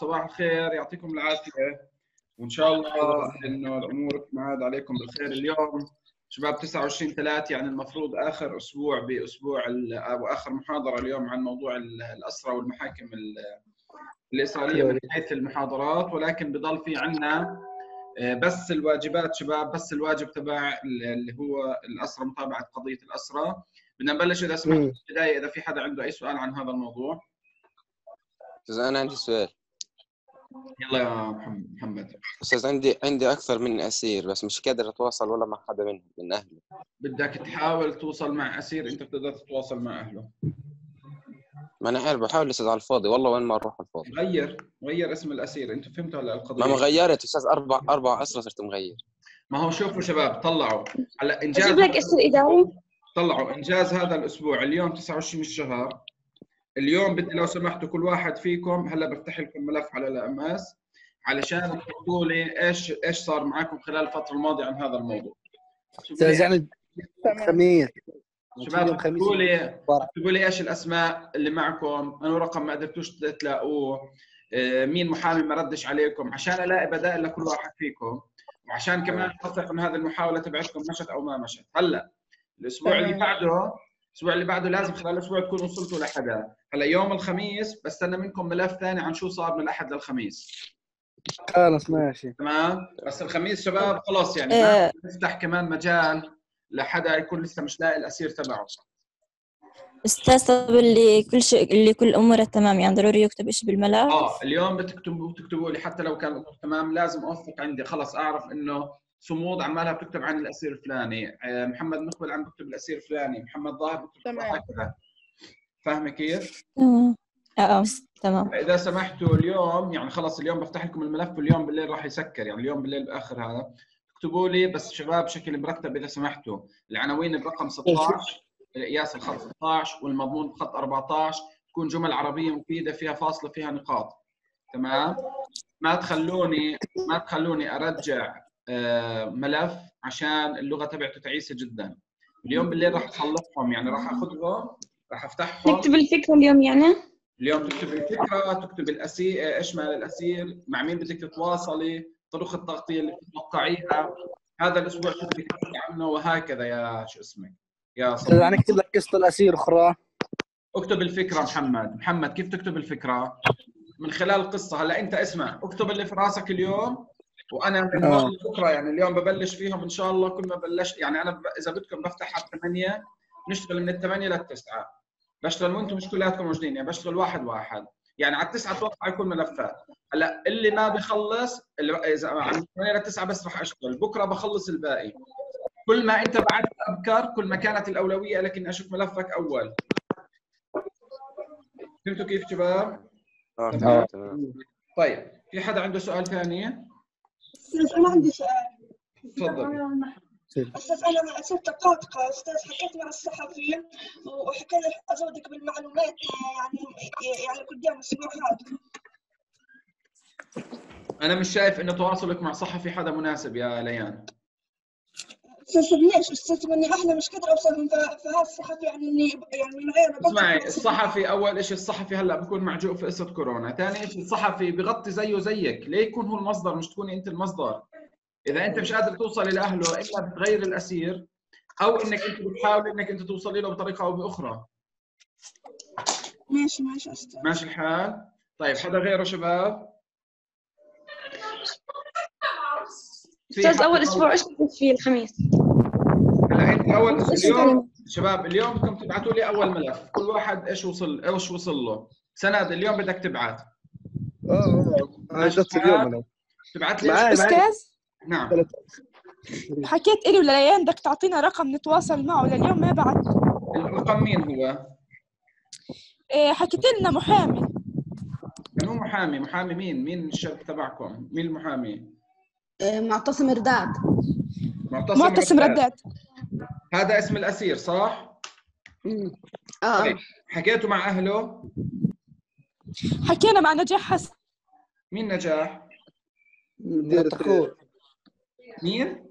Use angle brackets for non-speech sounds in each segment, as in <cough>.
صباح الخير يعطيكم العافية. وإن شاء الله إنه الأمور تنعاد عليكم بالخير اليوم. شباب 29 3 يعني المفروض آخر أسبوع بأسبوع أو آخر محاضرة اليوم عن موضوع الأسرى والمحاكم الإسرائيلية من حيث المحاضرات. ولكن بضل في عندنا آه، بس الواجبات شباب بس الواجب تبع اللي هو الأسرى متابعة قضية الأسرى. بدنا نبلش إذا سمحت في البداية إذا في حدا عنده أي سؤال عن هذا الموضوع. أستاذ أنا عندي سؤال. يلا يا محمد أستاذ عندي عندي أكثر من أسير بس مش قادر أتواصل ولا مع حدا منهم من أهله. بدك تحاول توصل مع أسير أنت بتقدر تتواصل مع أهله. ما أنا عارف بحاول أستاذ على الفاضي والله وين ما أروح على الفاضي. غير غير اسم الأسير أنت فهمت ولا القضية؟ ما غيرت أستاذ أربع أربع اسرى صرت مغير. ما هو شوفوا شباب طلعوا. هلا إنجاز أجيب لك اسم اداري طلعوا إنجاز هذا الأسبوع اليوم 29 الشهر. اليوم بدي لو سمحتوا كل واحد فيكم هلا بفتح لكم ملف على ال MS علشان تحطوا لي إيش إيش صار معكم خلال الفترة الماضية عن هذا الموضوع. يعني خميس شباب اكتبوا لي اكتبوا لي إيش الأسماء اللي معكم. انو رقم ما قدرتوش تلاقوه. آه، مين محامي ما ردش عليكم. عشان ألاقي بدائل لكل واحد فيكم. وعشان كمان اثق إن هذه المحاولة تبعتكم مشت أو ما مشت. هلا الأسبوع اللي بعده الأسبوع اللي بعده لازم خلال الأسبوع تكونوا وصلتوا لحدا. هلا يوم الخميس بستنى منكم ملف ثاني عن شو صار من الأحد للخميس. خلص ماشي. تمام؟ بس الخميس شباب خلاص يعني آه. نفتح كمان مجال لحدا يكون لسه مش لاقي الأسير تبعه. أستاذ طب اللي كل شيء اللي كل أموره تمام؟ يعني ضروري يكتب شيء بالملف؟ آه اليوم بتكتبوا بتكتبوا لي حتى لو كان الأمور تمام لازم أوثق عندي. خلص أعرف إنه صمود عمالها بتكتب عن الأسير الفلاني. آه، محمد مقبل عم بكتب الأسير الفلاني. محمد ظاهر بكتب تمام. هكذا فاهمة كيف؟ تمام. آه آه تمام. إذا سمحتوا اليوم يعني خلاص اليوم بفتح لكم الملف واليوم بالليل راح يسكر يعني اليوم بالليل بآخر هذا. اكتبوا لي بس شباب بشكل مرتب إذا سمحتوا. العناوين برقم 16 القياس الخط 16 والمضمون بخط 14 تكون جمل عربية مفيدة فيها فاصلة فيها نقاط. تمام؟ ما تخلوني ما تخلوني أرجع آه، ملف عشان اللغة تبعته تعيسة جدا. اليوم بالليل راح أخلصهم يعني راح أخذهم. راح افتحهم نكتب الفكرة اليوم يعني؟ اليوم تكتب الفكرة تكتب الأسير إيش مال الأسير مع مين بدك تتواصلي طرق التغطية اللي بتتوقعيها. هذا الأسبوع شو بدك تحكي عنه وهكذا يا شو اسمك؟ يا صديقي. أنا أكتب لك قصة الأسير أخرى. اكتب الفكرة محمد. محمد كيف تكتب الفكرة؟ من خلال القصة. هلا أنت اسمع. اكتب اللي في راسك اليوم وأنا من آه. بكرة يعني اليوم ببلش فيهم إن شاء الله كل ما بلش يعني أنا إذا بدكم بفتح على 8 نشتغل من الثمانية للتسعة. بشتغل وأنتم مش كلياتكم موجودين يعني بشتغل واحد واحد. يعني على التسعة أتوقع يكون ملفات. هلا اللي ما بخلص اللي إذا عن 8 للتسعة بس راح أشتغل. بكرة بخلص الباقي. كل ما أنت بعدت ابكر كل ما كانت الأولوية لك إني أشوف ملفك أول. فهمتوا كيف شباب؟ آه تمام. تمام طيب في حدا عنده سؤال ثاني؟ أنا عندي سؤال. تفضل. أستاذ أنا صرت قاطقه أستاذ حكيت مع الصحفي وحكى لي أزودك بالمعلومات يعني يعني قدام الأسبوع هذا. أنا مش شايف انه تواصلك مع صحفي حدا مناسب يا ليان. أستاذ ليش؟ أستاذ اني إحنا مش قادر أوصل فهذا الصحفي يعني إني يعني من غير اسمعي الصحفي أول شيء الصحفي هلأ بكون معجوق في قصة كورونا، ثاني شيء الصحفي بغطي زيه زيك، ليه يكون هو المصدر مش تكوني أنت المصدر؟ إذا أنت مش قادر توصلي لاهله إلا بتغير الأسير أو إنك أنت بتحاولي إنك أنت توصلي له بطريقة أو بأخرى، ماشي ماشي أستاذ. ماشي الحال؟ طيب حدا غيره شباب؟ في أستاذ أول أسبوع إيش كتبت فيه الخميس؟ هلا أنت أول اليوم شباب اليوم بدكم تبعتوا لي أول ملف، كل واحد إيش وصل إيش وصل له، سند اليوم بدك تبعت، آه أنا جت اليوم أنا. تبعت لي أستاذ؟ نعم حكيت إلي ولليان بدك تعطينا رقم نتواصل معه لليوم ما بعد الرقم مين هو؟ إيه حكيت لنا محامي من هو محامي؟ محامي مين؟ مين الشركة تبعكم؟ مين المحامي؟ معتصم رداد معتصم, معتصم رداد. رداد هذا اسم الأسير صح؟ آه طيب حكيتوا مع أهله؟ حكينا مع نجاح حسن مين نجاح؟ مديرة اخوه مين؟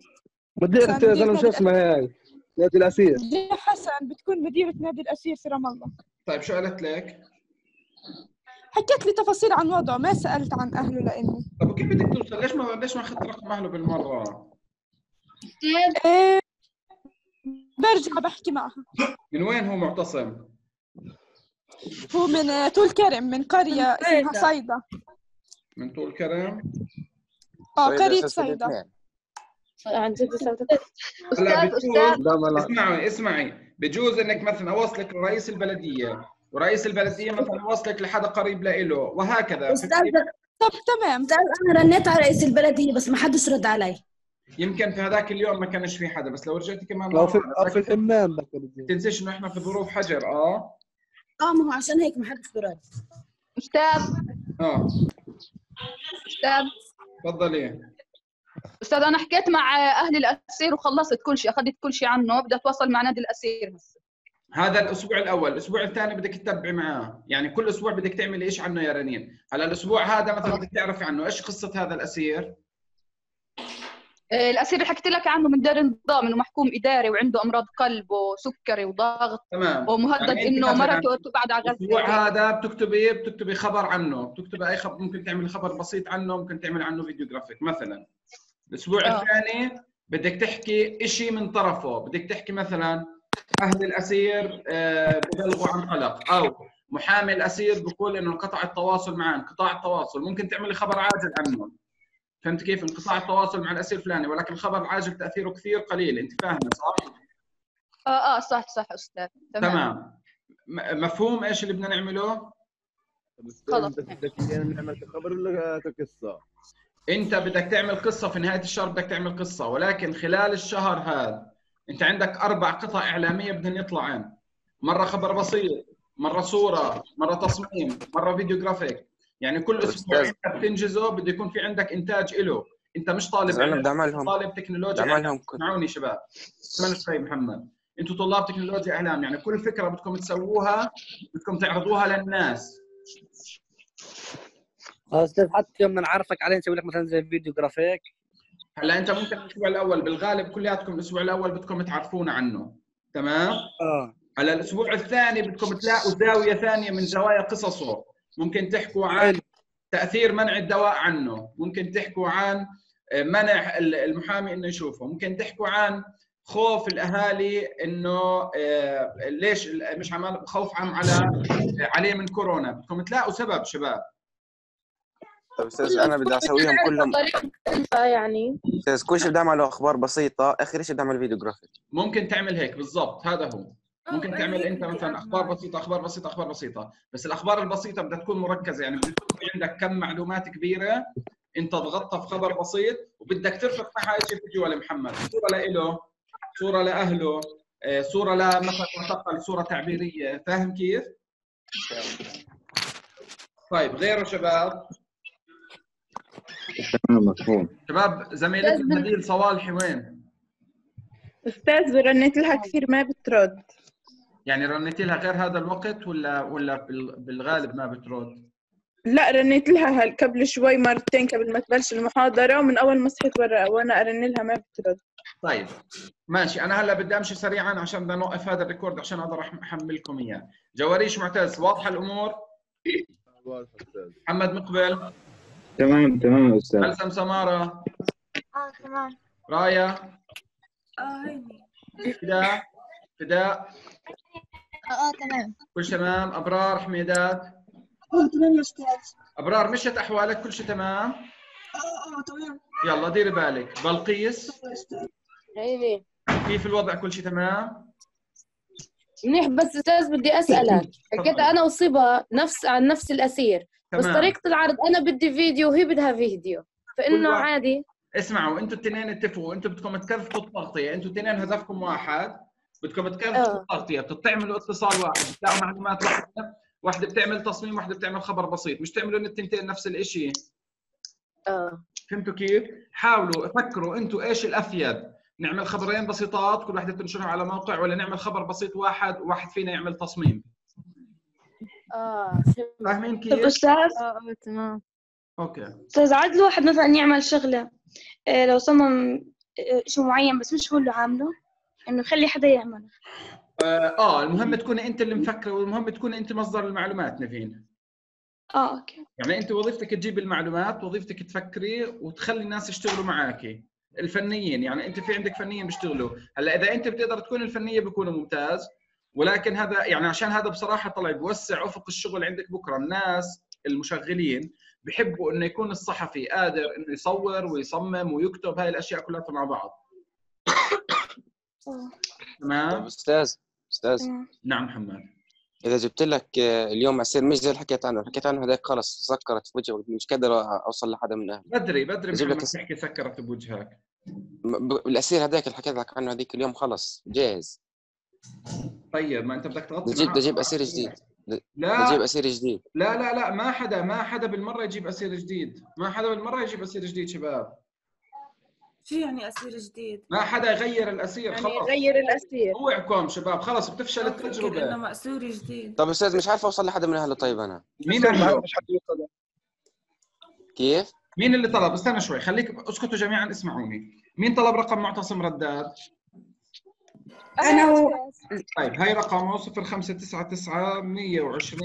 مديرة زلمه شو اسمها هاي نادي الأسير. نجاح حسن بتكون مديرة نادي الأسير في رام الله. طيب شو قالت لك؟ حكيت لي تفاصيل عن وضعه ما سألت عن أهله لأني. طب وكيف بدك توصل؟ ليش ما ليش ما أخذت رقم أهله بالمرة؟ إيه برجع بحكي معها. من وين هو معتصم؟ هو من آه، طول كرم من قرية اسمها صيدا. من طول كرم؟ آه طيب، قرية صيدا. أستاذ لا ما لا اسمعي اسمعي. بجوز إنك مثلا أوصلك لرئيس البلدية ورئيس البلدية مثلا أوصلك لحدا قريب له وهكذا. أستاذ طب تمام. أنا رنيت على رئيس البلدية بس ما حدش رد علي. يمكن في هذاك اليوم ما كانش في حدا بس لو رجعتي كمان لو في في الحمام تنسيش إنه إحنا في ظروف حجر آه. آه ما هو عشان هيك ما حدش برد أستاذ آه. أستاذ تفضلي. أستاذ أنا حكيت مع أهل الأسير وخلصت كل شيء أخذت كل شيء عنه بدي أتواصل مع نادي الأسير هسه. هذا الأسبوع الأول الأسبوع الثاني بدك تتبعي معاه. يعني كل أسبوع بدك تعملي إيش عنه يا رنين. هلا الأسبوع هذا مثلا بدك تعرفي عنه. إيش قصة هذا الأسير؟ آه، الأسير اللي حكيت لك عنه من دار النظام إنه محكوم إداري وعنده أمراض قلب وسكري وضغط تمام. ومهدد يعني مثلاً مرته تبعد على الأسبوع غزة هذا بتكتبي بتكتبي خبر عنه. بتكتبي أي خبر ممكن تعملي خبر بسيط عنه ممكن تعملي عنه فيديو جرافيك مثلا. الأسبوع آه. الثاني بدك تحكي شيء من طرفه. بدك تحكي مثلا أهل الأسير آه، ببلغوا عن قلق أو محامي الأسير بقول إنه انقطع التواصل معه انقطاع التواصل. ممكن تعملي خبر عاجل عنه. فهمت كيف؟ انقطاع التواصل مع الأسير الفلاني ولكن الخبر العاجل تأثيره كثير قليل. أنت فاهمة صح؟ آه آه صح صح أستاذ. تمام, تمام. م- مفهوم إيش اللي بدنا نعمله؟ خلص. بدك يعني نعمل خبر ولا قصه؟ انت بدك تعمل قصة في نهاية الشهر بدك تعمل قصة. ولكن خلال الشهر هذا انت عندك أربع قطع إعلامية بدهن يطلعن مرة خبر بسيط مرة صورة مرة تصميم مرة فيديو جرافيك. يعني كل أسبوع. انت بتنجزه بده يكون في عندك إنتاج له انت مش طالب علم، بدي اعملهم طالب تكنولوجيا اعملهم كل اسمعوني شباب. اسمعني شوي محمد. أنتم طلاب تكنولوجيا إعلام يعني كل فكرة بدكم تسووها بدكم تعرضوها للناس. أستاذ حتى يوم نعرفك عليه نسوي لك مثلا زي فيديو جرافيك؟ هلا أنت ممكن الأسبوع الأول بالغالب كلياتكم الأسبوع الأول بدكم تعرفون عنه. تمام؟ آه. هلا الأسبوع الثاني بدكم تلاقوا زاوية ثانية من زوايا قصصه. ممكن تحكوا عن. تأثير منع الدواء عنه. ممكن تحكوا عن منع المحامي إنه يشوفه. ممكن تحكوا عن خوف الأهالي إنه آه، ليش مش عمال خوف عم على عليه من كورونا. بدكم تلاقوا سبب شباب. طيب أستاذ أنا بدي أسويهم <laughs> كلهم. يعني. أستاذ كل شيء بدي أعمله أخبار بسيطة آخر شيء بدي أعمل فيديو جرافيك ممكن تعمل هيك بالضبط هذا هو. ممكن تعمل أنت مثلا أخبار بسيطة أخبار بسيطة أخبار بسيطة. بس الأخبار البسيطة بدها تكون مركزة يعني بده يكون في عندك كم معلومات كبيرة أنت ضغطتها في خبر بسيط وبدك ترفق معها شيء فيديو لمحمد. صورة لإله صورة لأهله آه، صورة لمثلا معتقل صورة تعبيرية. فاهم كيف؟ طيب غيره شباب. تمام مفهوم شباب زميلتنا هديل صوالحي وين؟ أستاذ رنيت لها كثير ما بترد. يعني رنيتي لها غير هذا الوقت ولا ولا بال- بالغالب ما بترد؟ لا رنيت لها قبل شوي مرتين قبل ما تبلش المحاضرة ومن أول ما صحيت وأنا أرن لها ما بترد. طيب ماشي. أنا هلا بدي أمشي سريعا عشان بدنا نوقف هذا الريكورد عشان أقدر أح- أحملكم إياه. جواريش معتز واضحة الأمور؟ محمد مقبل. تمام تمام يا أستاذ. بلسم سمارة؟ آه تمام. رايا؟ آه هيني. فداء؟ فداء؟ آه آه تمام. كل شيء تمام؟ أبرار حميدات؟ آه تمام يا أستاذ. أبرار مشت أحوالك كل شيء تمام؟ آه آه تمام. يلا ديري بالك. بلقيس؟ عيني كيف الوضع؟ كل شيء تمام؟ منيح بس أستاذ بدي أسألك. <laughs> حكيت أنا وصبا نفس عن نفس الأسير. بس تمام. طريقة العرض أنا بدي فيديو وهي بدها فيديو. فإنه عادي. اسمعوا أنتوا الاثنين اتفقوا. أنتوا بدكم تكذبوا التغطية. أنتوا الاثنين هدفكم واحد. بدكم تكذبوا آه. التغطية. بتعملوا اتصال واحد. بتلاقوا معلومات واحدة واحدة بتعمل تصميم واحدة بتعمل خبر بسيط. مش تعملوا التنتين نفس الشيء آه. فهمتوا كيف؟ حاولوا فكروا أنتوا إيش الأفيد. نعمل خبرين بسيطات كل واحدة تنشرها على موقع ولا نعمل خبر بسيط واحد وواحد فينا يعمل تصميم. آه فاهمين كيف؟ أستاذ؟ آه آه تمام. أوكي. أستاذ عاد الواحد مثلا يعمل شغلة آه، لو صمم آه، شيء معين بس مش هو اللي عامله؟ إنه يخلي حدا يعمله. آه آه، المهم تكوني أنت اللي مفكره والمهم تكوني أنت مصدر المعلومات نفين آه أوكي. يعني أنت وظيفتك تجيب المعلومات وظيفتك تفكري وتخلي الناس يشتغلوا معاكي. الفنيين يعني أنت في عندك فنيين بيشتغلوا. هلأ إذا أنت بتقدر تكون الفنية بيكونوا ممتاز ولكن هذا يعني عشان هذا بصراحة طلع بيوسع أفق الشغل عندك بكرة. الناس المشغلين بحبوا إنه يكون الصحفي قادر إنه يصور ويصمم ويكتب هاي الأشياء كلها مع بعض. تمام؟ أستاذ أستاذ. تمام. نعم محمد. إذا جبت لك اليوم عصير مش زي اللي حكيت عنه. حكيت عنه هذاك خلص سكرت في وجهي مش قادر أوصل لحدا من أهلي بدري بدري لك محمد اس- تحكي سكرت بوجهك. الاسير هذاك اللي حكيت لك عنه هذيك اليوم خلص جاهز. طيب ما أنت بدك تغطي. بدي أجيب أسير جديد. لا. أجيب أسير جديد. لا لا لا ما حدا ما حدا بالمرة يجيب أسير جديد. ما حدا بالمرة يجيب أسير جديد شباب. شو يعني أسير جديد؟ ما حدا يغير الأسير يعني خلص يغير الأسير. اوعكم شباب. خلص بتفشل فكر إنه التجربه مأسور جديد. طب أستاذ مش عارف أوصل لحدا من أهله. طيب أنا. مين عنده كيف؟ مين اللي طلب؟ استنى شوي خليك اسكتوا جميعا اسمعوني. مين طلب رقم معتصم رداد؟ أنا و... طيب هاي رقمه 0599 120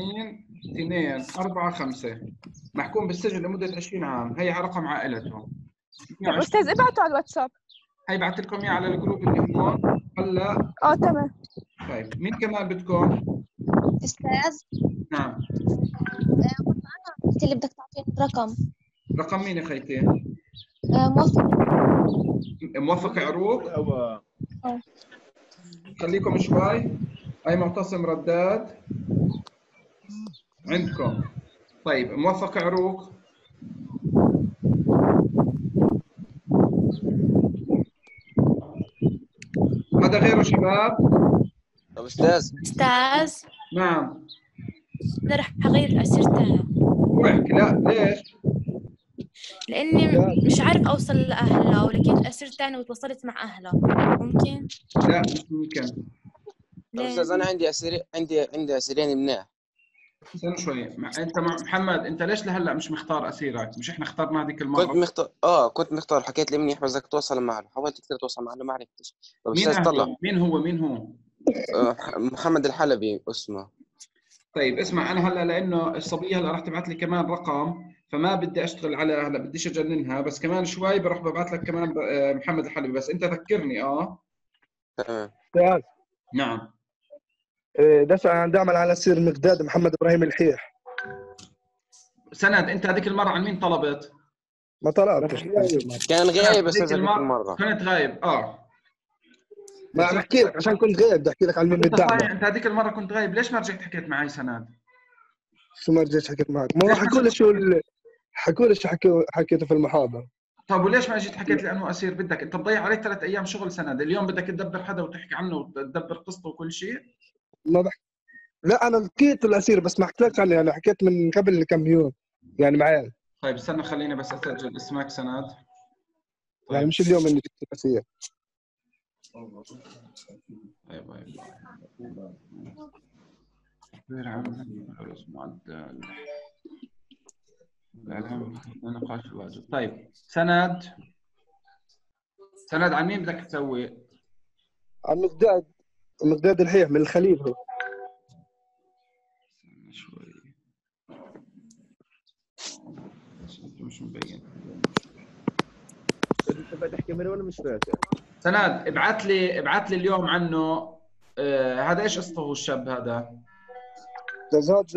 2 4 5 محكوم بالسجن لمدة 20 عام. هي رقم عائلته. أستاذ ابعتوا على الواتساب. هي بعثت لكم اياه على الجروب اللي هون هلا. آه تمام. طيب مين كمان بدكم؟ أستاذ. نعم. انت اللي بدك تعطيني رقم. رقم مين يا خيتي؟ آه، موفق موفق عروق؟ أيوة. خليكم شوي. هاي معتصم رداد؟ عندكم. طيب موفق عروق؟ هذا غيره شباب؟ طب أستاذ. أستاذ. نعم. أنا رح الأسير تاعي وعك لا ليش؟ لأني مش عارف أوصل لأهلها ولقيت الأسير تاني وتوصلت مع أهلها. ممكن؟ لا مش ممكن؟ أستاذ أنا عندي اسير عندي عندي أسيرين مناح استنى شوي. مع... أنت مع محمد أنت ليش لهلأ مش مختار أسيرك؟ مش إحنا اخترنا هذيك المرة؟ كنت مختار آه كنت مختار. حكيت لي منيح بس بدك تتواصل معه حاولت كثير اتواصل معه ما عرفتش. طب مين أستاذ طلع؟ مين هو مين هو؟ آه، محمد الحلبي اسمه. طيب اسمع أنا هلأ لأنه الصبية هلأ راح تبعث لي كمان رقم. فما بدي أشتغل على هلا بديش أجننها بس كمان شوي بروح ببعث لك كمان آه، محمد الحلبي بس أنت ذكرني آه؟ تمام. أستاذ نعم. دفع عن دعم على سير مقداد محمد إبراهيم الحيح. سند أنت هذيك المرة عن مين طلبت؟ ما طلعتش كان غايب. أستاذ هذيك المرة كنت غايب آه. ما عم احكي لك عشان كنت غايب بدي أحكي لك عن مين أنت الدعم صحيح أنت هذيك المرة كنت غايب ليش ما رجعت حكيت معي سند؟ شو ما رجعت حكيت معك؟ ما هو حكوا لي شو ال- حكوا لي شو حكيته في المحاضرة؟ طب وليش ما جيت حكيت لي انه أسير؟ بدك أنت مضيع عليك ثلاث أيام شغل سند اليوم بدك تدبر حدا وتحكي عنه وتدبر قصته وكل شيء؟ ما بحكي لا أنا لقيت الأسير بس ما حكيت عنه أنا حكيت من قبل كم يوم يعني معاه طيب استنى خليني بس أسجل اسمك سند. يعني مش اليوم اني جبت الأسير. طيب طيب غير حرص معدل نقاش الواجب طيب سند؟ سند عن مين بدك تسوي؟ عن مقداد. مقداد الحيح من الخليل هو. شوي. مش مبين؟ انت بدك تحكي منه ولا مش فاكر؟ سند ابعث لي ابعث لي اليوم عنه. آه هذا إيش قصته الشاب هذا؟ زاد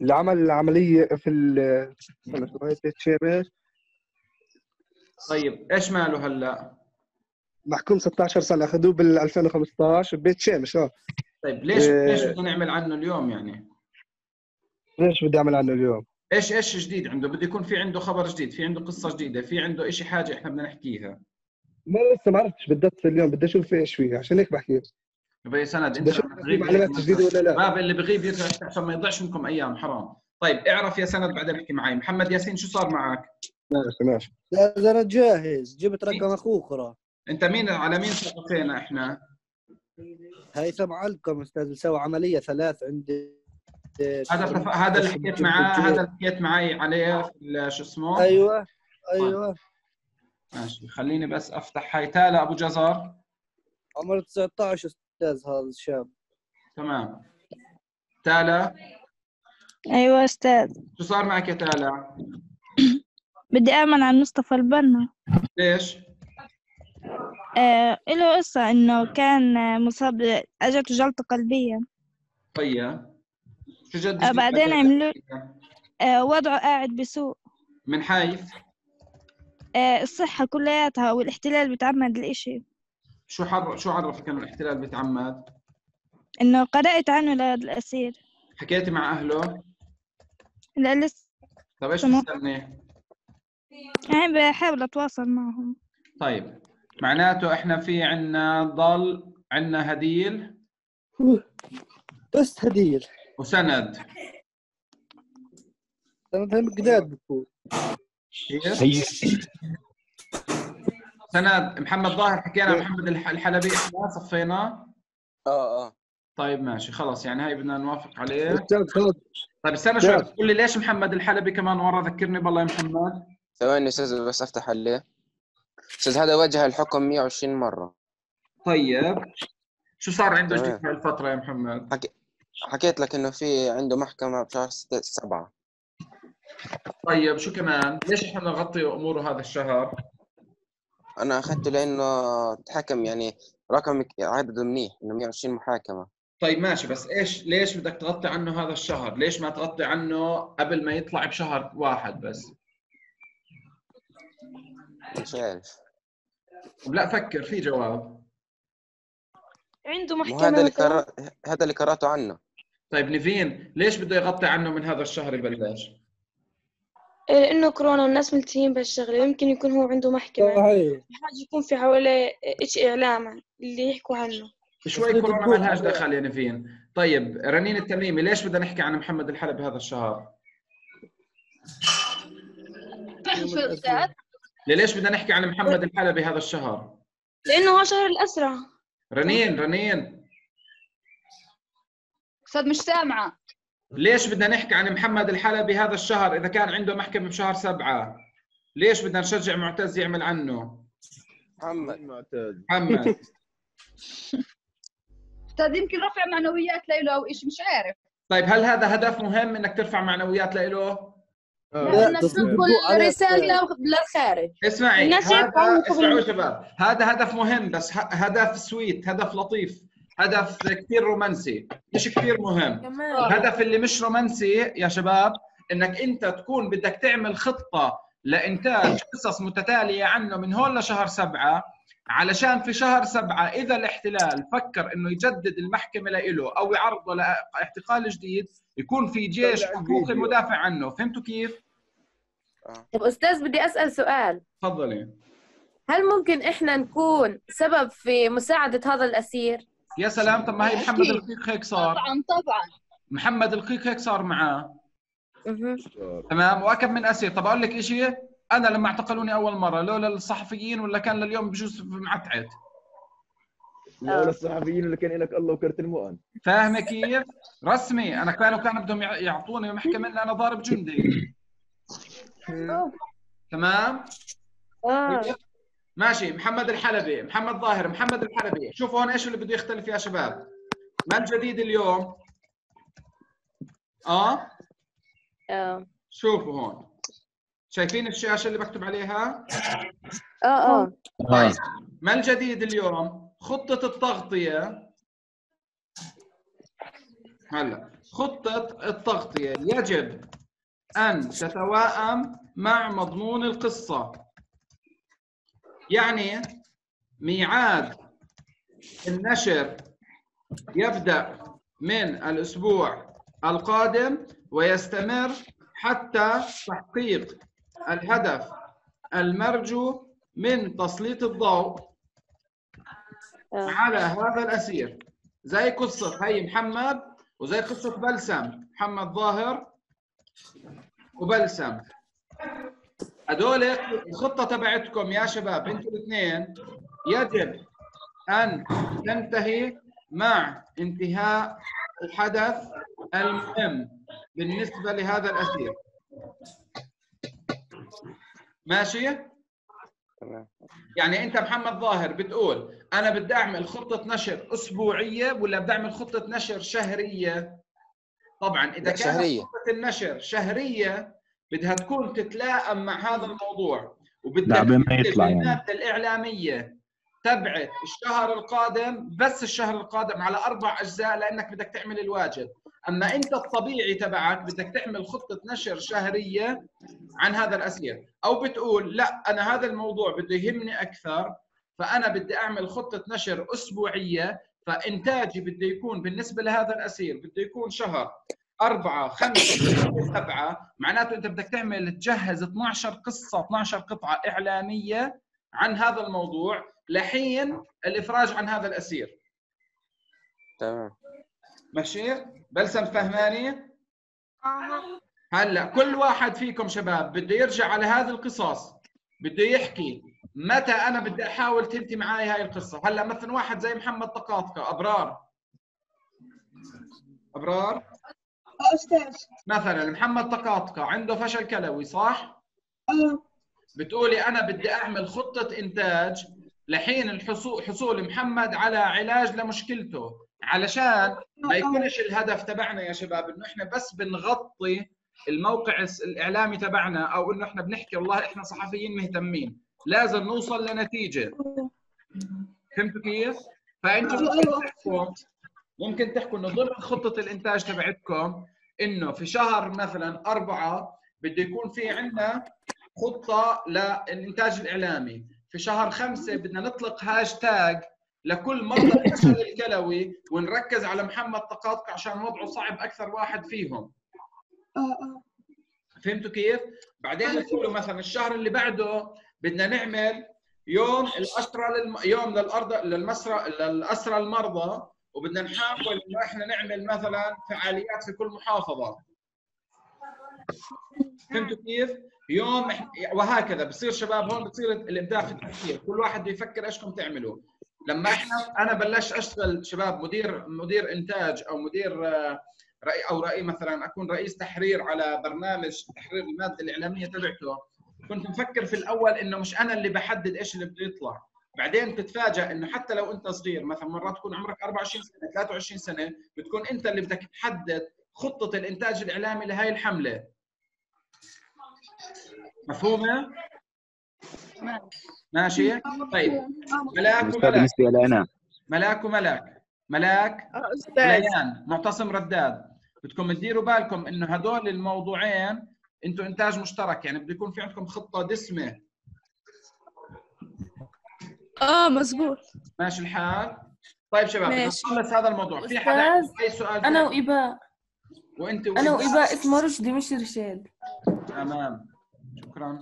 ال- اللي عمل العملية في ال طيب إيش ماله هلأ؟ محكوم 16 سنة اخذوه بال 2015 ببيت شامش آه طيب ليش إيه. ليش بدنا نعمل عنه اليوم يعني؟ ليش بدي أعمل عنه اليوم؟ إيش إيش جديد عنده؟ بده يكون في عنده خبر جديد، في عنده قصة جديدة، في عنده شيء حاجة إحنا بدنا نحكيها. ما لسه ما عرفتش بالضبط اليوم بدي أشوف إيش فيه عشان هيك بحكي يبقى سند انت هيك جديدة ولا لا. باب اللي بغيب يرجع يفتح عشان ما يضيعش منكم أيام حرام. طيب اعرف يا سند بعدين احكي معي، محمد ياسين شو صار معك؟ ماشي ماشي. لا أنا جاهز. جبت رقم أخوك را أنت مين؟ على مين صفقينا إحنا؟ هيثم علكم أستاذ مسوي عملية ثلاث عندي هذا التف... هذا اللي حكيت معاه هذا اللي حكيت معي عليه في شو اسمه؟ أيوه أيوه. ماشي خليني بس أفتح. هاي تالا أبو جزر عمره 19 أستاذ هذا الشاب. تمام. تالا؟ أيوة أستاذ. شو صار معك يا تالا؟ <coughs> بدي أعمل عن مصطفى البنا. ليش؟ آه إله قصة إنه كان مصاب أجته جلطة قلبية. طيب. شو جد آه بعدين عملوا آه وضعه قاعد بسوء. من حيث؟ آه الصحة كلياتها والاحتلال بتعمد الإشي. شو حر شو عرفك انه الاحتلال بيتعمد؟ إنه قرأت عنه للأسير حكيتي مع أهله؟ لا لسه طيب إيش. مستني؟ يعني بحاول أتواصل معهم طيب معناته إحنا في عنا ضل عنا هديل بس هديل وسند سنتين قداد بتكون كيف؟ سند. محمد ظاهر حكينا عن محمد الح- الحلبي. إحنا صفيناه آه آه. طيب ماشي. خلاص يعني هاي بدنا نوافق عليه. خالد طيب استنى شوي. تقول لي ليش محمد الحلبي كمان ورا ذكرني بالله يا محمد؟ ثواني أستاذ بس أفتح عليه. أستاذ هذا وجه الحكم 120 مرة. طيب. شو صار عنده. جديد هالفترة يا محمد؟ حكي... حكيت لك إنه في عنده محكمة بشهر ستة سبعة. طيب شو كمان؟ ليش إحنا نغطي أموره هذا الشهر؟ أنا أخذته لأنه تحكم يعني رقم عدده منيح إنه 120 محاكمة طيب ماشي بس إيش ليش بدك تغطي عنه هذا الشهر؟ ليش ما تغطي عنه قبل ما يطلع بشهر واحد بس؟ مش عارف لا فكر في جواب عنده مو محكمة هذا اللي كر... هذا اللي قرأته عنه طيب نيفين ليش بده يغطي عنه من هذا الشهر يبلش؟ آه، لأنه كورونا والناس ملتهين بهالشغلة يمكن يكون هو عنده محكمة. صحيح. بحاجة يكون في حواليه إيش إعلام اللي يحكوا عنه. شوي كورونا ما لهاش دخل يا نيفين طيب رنين التميمي ليش بدنا نحكي عن محمد الحلبي هذا الشهر؟ ليش بدنا نحكي عن محمد الحلبي هذا الشهر؟ لأنه هو شهر الأسرة. رنين رنين. أستاذ مش سامعة. ليش بدنا نحكي عن محمد الحلبي هذا الشهر إذا كان عنده محكمة بشهر سبعة؟ ليش بدنا نشجع معتز يعمل عنه؟ محمد. معتز محمد. <laughs> أستاذ يمكن رفع معنويات له أو شيء مش عارف. طيب هل هذا هدف مهم إنك ترفع معنويات له بدنا تنقل رسالة للخارج. اسمعي هذا اسمعوا. شباب. هذا هدف مهم بس ه- هدف سويت هدف لطيف. هدف كثير رومانسي مش كثير مهم. الهدف اللي مش رومانسي يا شباب إنك أنت تكون بدك تعمل خطة لإنتاج قصص متتالية عنه من هون لشهر سبعة علشان في شهر سبعة إذا الاحتلال فكر إنه يجدد المحكمة له أو يعرضه لاعتقال جديد يكون في جيش حقوقي مدافع عنه فهمتوا كيف؟ طب أستاذ بدي أسأل سؤال تفضلي هل ممكن إحنا نكون سبب في مساعدة هذا الأسير؟ يا سلام طب ما هي محمد. القيق هيك صار. طبعا طبعا. محمد القيق هيك صار معاه. تمام واكم من اسير طب أقول لك شيء أنا لما اعتقلوني أول مرة لولا الصحفيين ولا كان لليوم بجوز معتعت لولا الصحفيين اللي كان لك الله وكرت المؤن. فاهمة كيف؟ رسمي أنا كانوا كانوا بدهم يع- يعطوني محكمة إن أنا ضارب جندي. تمام؟ آه. ماشي محمد الحلبي محمد ظاهر محمد الحلبي. شوفوا هون إيش اللي بده يختلف يا شباب. ما الجديد اليوم؟ آه؟ آه. شوفوا هون. شايفين الشاشة اللي بكتب عليها؟ آه آه. طيب ما الجديد اليوم؟ خطة التغطية. هلا خطة التغطية. يجب أن تتوائم مع مضمون القصة. يعني ميعاد النشر يبدأ من الأسبوع القادم ويستمر حتى تحقيق الهدف المرجو من تسليط الضوء على هذا الأسير. زي قصة هي محمد وزي قصة بلسم. محمد ظاهر وبلسم. هدول الخطة تبعتكم يا شباب أنتوا الاثنين يجب أن تنتهي مع انتهاء الحدث المهم بالنسبة لهذا الأسير. ماشي؟ تمام. يعني أنت محمد ظاهر بتقول أنا بدي أعمل خطة نشر أسبوعية ولا بدي أعمل خطة نشر شهرية؟ طبعا إذا كانت شهرية. خطة النشر شهرية بدها تكون تتلائم مع هذا الموضوع يطلع يعني. الماده الإعلامية. تبعت الشهر القادم بس الشهر القادم على أربع أجزاء لأنك بدك تعمل الواجب. أما أنت الطبيعي تبعك بدك تعمل خطة نشر شهرية عن هذا الاسير أو بتقول لا أنا هذا الموضوع بده يهمني أكثر فأنا بدي أعمل خطة نشر أسبوعية فإنتاجي بده يكون بالنسبة لهذا الأسير بده يكون شهر. أربعة خمسة سبعة. معناته أنت بدك تعمل تجهز 12 قصة 12 قطعة إعلامية عن هذا الموضوع لحين الإفراج عن هذا الأسير. تمام. ماشي؟ بلسم فهماني هلا كل واحد فيكم شباب بده يرجع على هذه القصص بده يحكي متى أنا بدي أحاول تنتهي معي هاي القصة. هلا مثلا واحد زي محمد طقاطقة أبرار. أبرار؟ أستاذ. مثلا محمد طقاطقه عنده فشل كلوي صح؟ بتقولي أنا بدي أعمل خطة إنتاج لحين الحصول حصول محمد على علاج لمشكلته علشان ما يكونش الهدف تبعنا يا شباب إنه إحنا بس بنغطي الموقع الإعلامي تبعنا أو إنه إحنا بنحكي والله إحنا صحفيين مهتمين. لازم نوصل لنتيجة. فهمتوا كيف؟ فأنتوا ممكن تحكوا إنه ضمن خطة الإنتاج تبعتكم إنه في شهر مثلا أربعة بده يكون في عندنا خطة للإنتاج الإعلامي. في شهر خمسة بدنا نطلق هاشتاج لكل مرضى الفشل الكلوي ونركز على محمد طقاطق عشان وضعه صعب أكثر واحد فيهم. فهمتوا كيف؟ بعدين يقولوا مثلا الشهر اللي بعده بدنا نعمل يوم الأسرى للم... يوم للأرض للمسرى للأسرى المرضى. وبدنا نحاول إنه إحنا نعمل مثلا فعاليات في كل محافظة. فهمتوا كيف؟ يوم وهكذا بصير شباب هون بصير الإبداع في التفكير كل واحد بده يفكر إيش بدكم تعملوا. لما إحنا أنا بلشت أشتغل شباب مدير مدير إنتاج أو مدير آه، رأي أو رأي مثلا أكون رئيس تحرير على برنامج تحرير المادة الإعلامية تبعته. كنت مفكر في الأول إنه مش أنا اللي بحدد إيش اللي بده يطلع. بعدين تتفاجأ إنه حتى لو أنت صغير مثلا مرات تكون عمرك 24 سنة 23 سنة بتكون أنت اللي بدك تحدد خطة الإنتاج الإعلامي لهي الحملة. مفهومة؟ ماشي؟ طيب. ملاك وملاك. ملاك وملاك. ملاك وليان معتصم رداد. بدكم تديروا بالكم إنه هدول الموضوعين أنتم إنتاج مشترك يعني بده يكون في عندكم خطة دسمة. آه مزبوط ماشي الحال؟ طيب شباب. نخلص هذا الموضوع في حدا أي سؤال أنا ثاني؟ وإباء وأنت أنا وإباء اسمه رشدي مش رشاد. تمام. شكرا.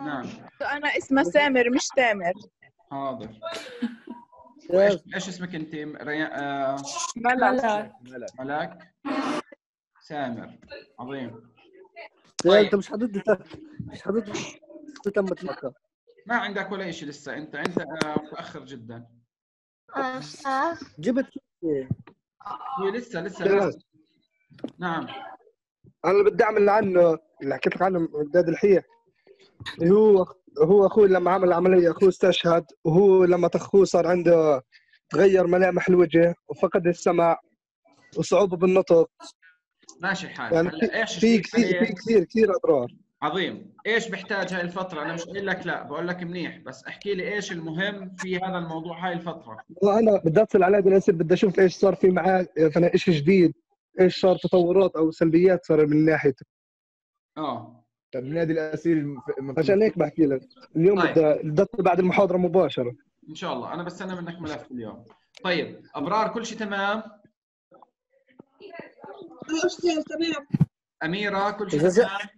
نعم. أنا اسمها سامر مش تامر. حاضر. إيش اسمك أنت؟ ريان آه... ملاك. ملاك. سامر. عظيم. أستاذ أنت مش حدد مش حدد تم تمكن ما عندك ولا شيء لسه؟ انت أنت آه، متأخر جدا. أستاذ جبت هي لسه لسه. لازم. نعم. أنا اللي بدي أعمل عنه اللي حكيت لك عنه مداد الحية. هو هو أخوي لما عمل العملية أخوه استشهد وهو لما أخوه صار عنده تغير ملامح الوجه وفقد السمع وصعوبة بالنطق. ماشي الحال. يعني في كثير في؟ كثير كثير أضرار. عظيم. إيش بحتاج هاي الفترة؟ أنا مش قايل لك لا بقول لك منيح بس احكي لي إيش المهم في هذا الموضوع هاي الفترة. وأنا بدي اتصل عليه بدي يصير بدي أشوف إيش صار في معاه مثلا شيء جديد إيش صار تطورات أو سلبيات صار من ناحيته آه. طب نادي الاسير عشان هيك بحكي لك. اليوم طيب. بدي بعد المحاضرة مباشرة. إن شاء الله. أنا بستنى منك ملف اليوم. طيب أبرار كل شيء تمام؟ أميرة كل شيء تمام؟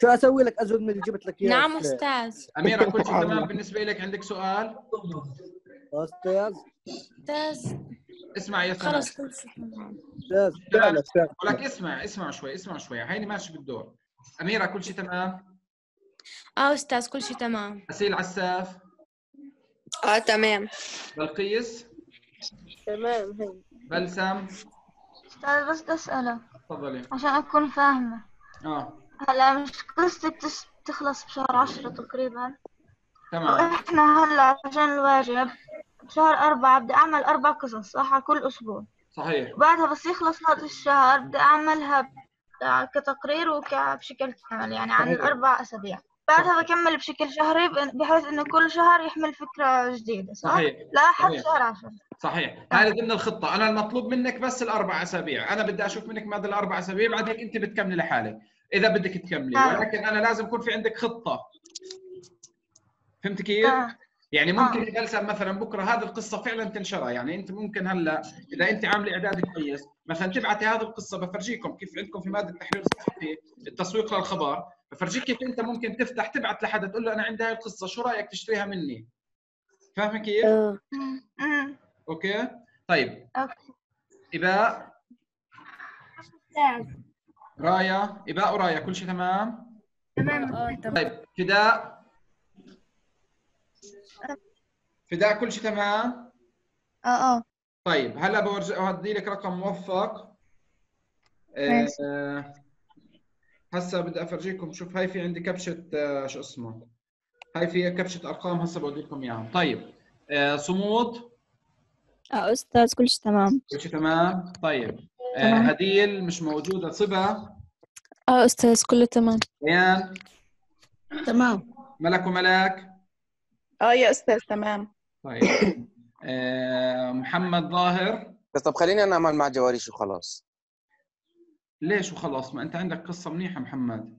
شو أسوي لك أزود من اللي جبت لك إياه؟ نعم؟ أستاذ. أميرة كل شيء تمام بالنسبة لك؟ عندك سؤال؟ أستاذ. أستاذ. اسمع يا سناء خلص كل شيء تمام. أستاذ تمام أستاذ. لك اسمع اسمع شوي اسمع شوي. هيني ماشي بالدور. أميرة كل شيء تمام؟ آه أستاذ كل شيء تمام. أسيل عساف. آه تمام. بلقيس. تمام هي. بلسم. أستاذ بس بدي أسألك تفضلي. عشان أكون فاهمة. آه. هلا مش قصتك تخلص بشهر عشرة تقريبا. تمام. وإحنا هلا عشان الواجب بشهر أربعة بدي أعمل أربع قصص صح؟ على كل أسبوع. صحيح. بعدها بس يخلص هذا الشهر بدي أعملها كتقرير وكبشكل كامل يعني عن صحيح. الأربع أسابيع. بعدها بكمل بشكل شهري بحيث إنه كل شهر يحمل فكرة جديدة صح؟ صحيح. لحد صحيح. شهر عشرة. صحيح. هذه ضمن الخطة. أنا المطلوب منك بس الأربع أسابيع. أنا بدي أشوف منك ماذا الأربع أسابيع بعد هيك أنت بتكملي لحالك. إذا بدك تكملي آه. ولكن أنا لازم يكون في عندك خطة فهمت كيف آه. يعني ممكن يا جلسه مثلا بكرة هذه القصة فعلا تنشرها يعني أنت ممكن هلأ إذا أنت عاملة إعداد كويس مثلا تبعتي هذه القصة بفرجيكم كيف عندكم في مادة تحرير صحفي التسويق للخبر بفرجيك كيف أنت ممكن تفتح تبعت لحدا تقول له أنا عندي هاي القصة شو رأيك تشتريها مني فاهمة كيف؟ أمم. okay طيب okay. اباء رايا إباء ورايا كل شيء تمام؟ تمام طيب فداء؟ فداء كل شيء تمام؟ آه آه. طيب هلا بورجي بدي لك رقم موفق. آه، ماشي. آه، هسا بدي أفرجيكم شوف هاي في عندي كبشة آه، شو اسمه؟ هاي في كبشة أرقام هسا بودي لكم اياها طيب آه، صمود؟ آه أستاذ كل شيء تمام. كل شيء تمام؟ طيب. آه، تمام. هديل مش موجودة. صبا. آه أستاذ كله تمام. ريان تمام. ملك وملاك. آه يا أستاذ تمام. طيب. آه، محمد ظاهر. بس طب خليني أنا أعمل مع جواريش وخلاص. ليش وخلاص؟ ما أنت عندك قصة منيحة محمد.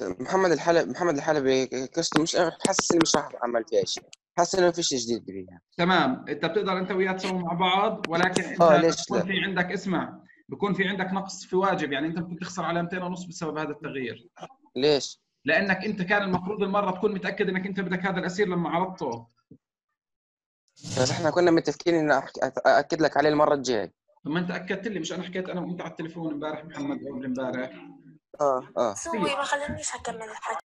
محمد الحلبي محمد الحلبي قصته مش حاسس إني مش راح اعمل فيها شيء. حاسس إنه ما فيش جديد فيها تمام. أنت بتقدر أنت وياه تسووا مع بعض ولكن انت آه، ليش؟ في عندك اسمع. بكون في عندك نقص في واجب يعني أنت ممكن تخسر علامتين ونص بسبب هذا التغيير. ليش؟ لأنك أنت كان المفروض المرة تكون متأكد أنك أنت بدك هذا الأسير لما عرضته. بس إحنا كنا متفقين إني أحكي أأكد لك عليه المرة الجاية. طب ما أنت أكدت لي مش أنا حكيت أنا وانت على التليفون إمبارح محمد قبل إمبارح. آه آه. سوي ما خلينيش أكمل الحكي.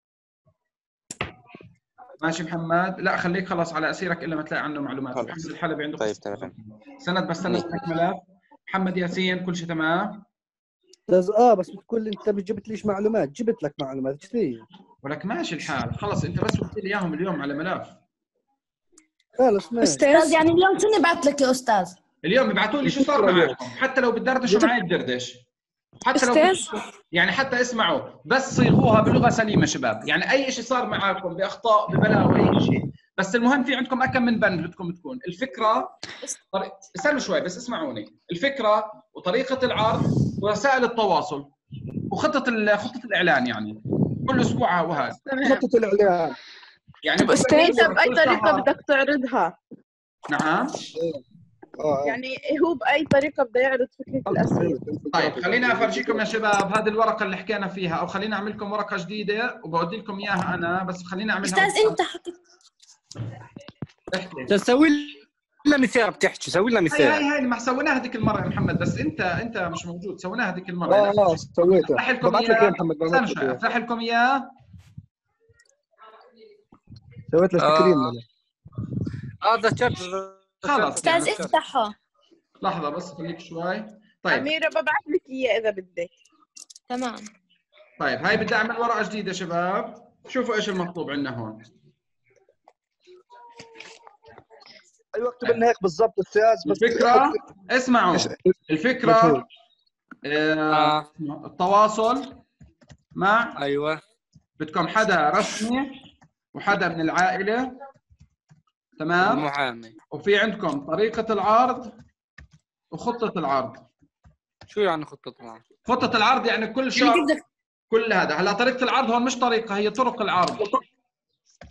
ماشي محمد. لا خليك خلاص على أسيرك إلا ما تلاقي عنه معلومات. محمد الحلبي عنده طيب. تمام. سند بستنى منك ملف محمد ياسين كل شيء تمام؟ أستاذ آه بس بتقول لي أنت مش جبت ليش معلومات؟ جبت لك معلومات إيش في ولك ماشي الحال. خلص أنت بس قلت لي إياهم اليوم على ملف. خلص ماشي. أستاذ يعني اليوم شو نبعث لك يا أستاذ؟ اليوم ابعثوا لي شو صار معكم؟ حتى لو بتدردشوا معي بدردش حتى لو أستاذ؟ يعني حتى اسمعوا بس صيغوها بلغة سليمة شباب. يعني أي شيء صار معكم بأخطاء ببلاوي اي شيء بس المهم في عندكم أكم من بند بدكم تكون. الفكرة طريق... استنوا شوي بس اسمعوني. الفكرة وطريقة العرض ووسائل التواصل وخطة ال... خطة الإعلان يعني. كل أسبوع وهذا خطة الإعلان. يعني طب أستاذ باي طريقة. بدك تعرضها؟ نعم. يعني هو بأي طريقة بده يعرض فكرة الأسئلة؟ طيب خليني أفرجيكم يا شباب هذه الورقة اللي حكينا فيها أو خليني أعمل لكم ورقة جديدة وبودي لكم إياها أنا بس خليني أعملها أستاذ أنت حكيت احكي تسوي لنا مثال بتحكي سوي لنا هاي مثال. هاي هاي ما سويناها هذيك المرة يا محمد بس انت انت مش موجود سويناها هذيك المرة. آه آه سويته. افتح لكم لك إياه محمد لك. افتح لكم إياه. سويت له آه. screen. آه ذكرت خلص أستاذ افتحها لحظة بس خليك شوي. طيب. أميرة ببعث لك إياه إذا بدك. تمام. طيب هاي بدي أعمل ورقة جديدة شباب. شوفوا إيش المطلوب عندنا هون. أيوه اكتب لنا هيك بالضبط أستاذ بس الفكرة اسمعوا. الفكرة مجهول. آه التواصل مع أيوه. بدكم حدا رسمي وحدا من العائلة. تمام؟ المحامي وفي عندكم طريقة العرض وخطة العرض. شو يعني خطة العرض؟ خطة العرض يعني كل شهر كل هذا. هلا طريقة العرض هون مش طريقة هي طرق العرض.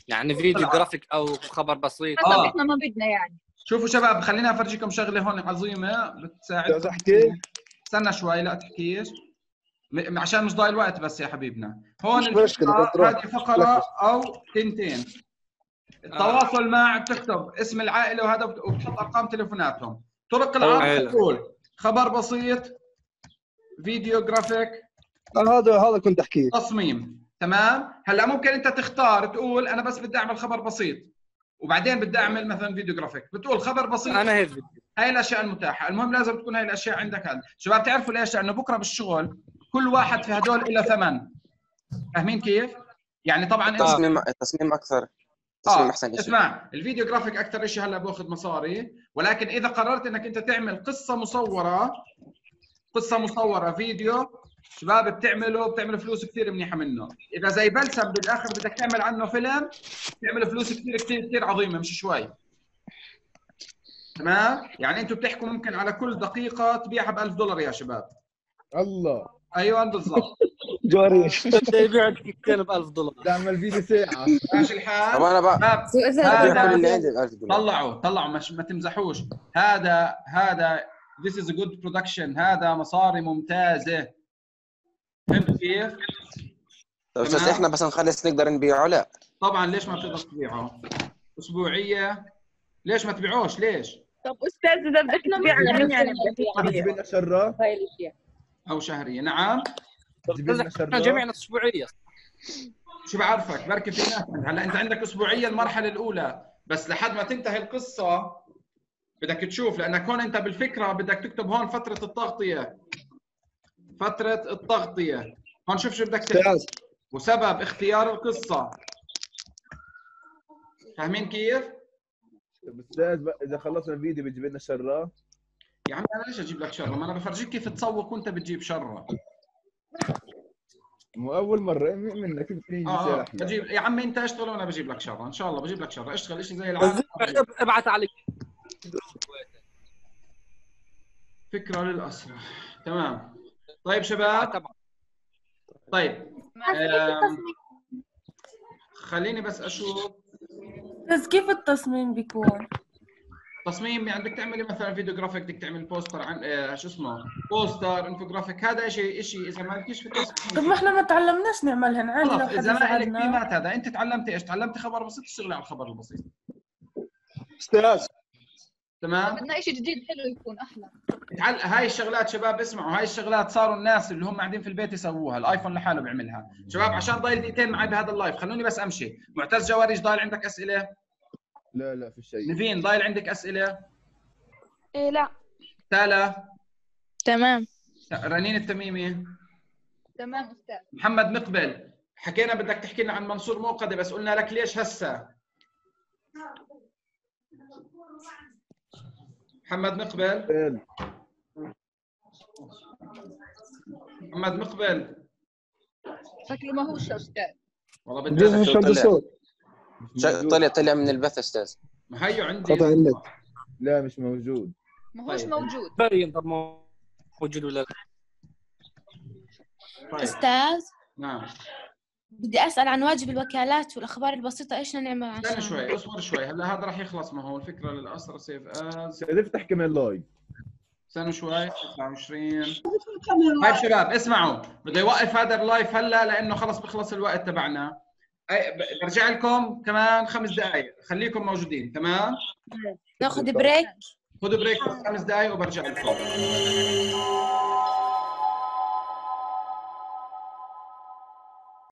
يعني فيديو جرافيك أو خبر بسيط. آه. إحنا ما بدنا يعني. شوفوا شباب خليني أفرجيكم شغلة هون عظيمة بتساعد. احكي استنى شوي لا تحكيش م- عشان مش ضايل وقت بس يا حبيبنا. هون. هذه فقرة أو تنتين. التواصل مع بتكتب اسم العائلة وهذا وبت- وبتحط أرقام تليفوناتهم. طرق العرض حلو. تقول خبر بسيط فيديو جرافيك. آه، هذا هذا كنت أحكيه. تصميم. تمام؟ هلا ممكن انت تختار تقول أنا بس بدي اعمل خبر بسيط. وبعدين بدي اعمل مثلا فيديو جرافيك. بتقول خبر بسيط. أنا هيك هاي الأشياء المتاحة. المهم لازم تكون هاي الأشياء عندك هذا شباب تعرفوا ليش؟ لأنه بكرة بالشغل كل واحد في هدول له ثمن. فاهمين كيف؟ يعني طبعا التصميم التصميم أكثر. تصميم آه أحسن شيء اسمع الفيديو جرافيك أكثر شيء هلأ بأخذ مصاري. ولكن إذا قررت إنك أنت تعمل قصة مصورة قصة مصورة فيديو شباب بتعمله بتعمل فلوس كثير منيحة منه. إذا زي بلسم بالآخر بدك تعمل عنه فيلم بتعمل فلوس كثير كثير كثير عظيمة مش شوي. تمام؟ يعني أنتم بتحكوا ممكن على كل دقيقة تبيعها ب 1000 دولار يا شباب. الله. أيوه بالضبط. جواري يبيع دقيقتين ب 1000 دولار. تعمل فيديو ساعة. ماشي الحال؟ طب أنا بقى شباب ببيع كل اللي هذا عندي ب 1000 دولار طلعوا طلعوا مش ما تمزحوش. هذا هذا this is a good production. هذا مصاري ممتازة. فهمت كيف؟ طب أستاذ. إحنا بس نخلص نقدر نبيعه لا طبعا ليش ما بتقدر تبيعه؟ أسبوعية. ليش ما تبيعوش؟ ليش؟ طب أستاذ إذا بدك تبيع مين يعني بدك هاي الاشياء أو شهرية. نعم؟ جميعنا أسبوعية. شو بعرفك؟ بركي في ناس. هلا أنت عندك اسبوعيه المرحلة الأولى. بس لحد ما تنتهي القصة بدك تشوف. لأنك هون أنت بالفكرة بدك تكتب هون فترة التغطية. فترة التغطية. هون شوف شو بدك أستاذ وسبب اختيار القصة. فاهمين كيف؟ أستاذ إذا خلصنا الفيديو بتجيب لنا شرة. يا عمي أنا ليش أجيب لك شرة؟ ما أنا بفرجيك كيف تسوق وأنت بتجيب شرة. مو أول مرة. منك؟ سير آه، بجيب يا عمي أنت اشتغل وأنا بجيب لك شرة. إن شاء الله بجيب لك شرة. اشتغل شيء زي العالم ابعت علي. فكرة للاسرى تمام. طيب شباب. طيب آم، خليني بس أشوف. بس كيف التصميم بيكون؟ تصميم يعني بدك تعملي مثلا فيديو جرافيك بدك تعمل بوستر عن آه، شو اسمه بوستر انفوجرافيك هذا شيء شيء إذا ما لكيش في طب التصميم ما إحنا ما تعلمناش نعملها نعلم لو إذا ما لك قيمات هذا. أنت تعلمتي إيش؟ تعلمتي خبر بسيط اشتغلي على الخبر البسيط. أستاذ. تمام؟ بدنا شيء جديد حلو يكون أحلى. هاي الشغلات شباب اسمعوا هاي الشغلات صاروا الناس اللي هم قاعدين في البيت يسووها الآيفون لحاله بيعملها. شباب عشان ضايل دقيقتين معي بهذا ال live خلوني بس أمشي. معتز جواريش ضايل عندك أسئلة؟ لا لا في شيء. نيفين ضايل عندك أسئلة؟ إيه لا. تالا؟ تمام. رنين التميمي؟ تمام أستاذ. محمد مقبل. حكينا بدك تحكي لنا عن منصور موقدة بس قلنا لك ليش هسه؟ محمد مقبل. محمد مقبل. شكله ما هوش أستاذ والله بدي صوت. شا- طلع طلع من البث أستاذ. ما هيو عندي. قطع لا مش موجود. ما هوش طيب. موجود. باين طب موجود ولا لا؟ طيب. أستاذ؟ نعم. بدي أسأل عن واجب الوكالات والأخبار البسيطة إيش بدنا نعمل استنى عشان؟ شوي اصبر شوي هلا هذا راح يخلص ما هو الفكرة للاسرى save as كيف تحكي من live استنوا شوي 29 <laughs> طيب شباب اسمعوا بدي أوقف هذا ال live هلا لأنه خلص بخلص الوقت تبعنا. برجع لكم كمان خمس دقائق خليكم موجودين تمام؟ ناخذ بريك. خذوا break خمس دقائق وبرجع لكم.